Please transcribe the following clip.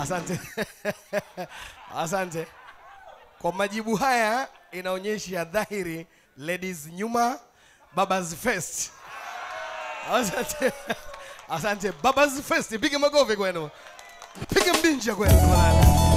Asante. Asante. Kwa majibu haya inaonyesha dhahiri ladies nyuma, babas first. Asante. Asante. Babas first. Piga makofi kwenu. Piga mbinja kwenu.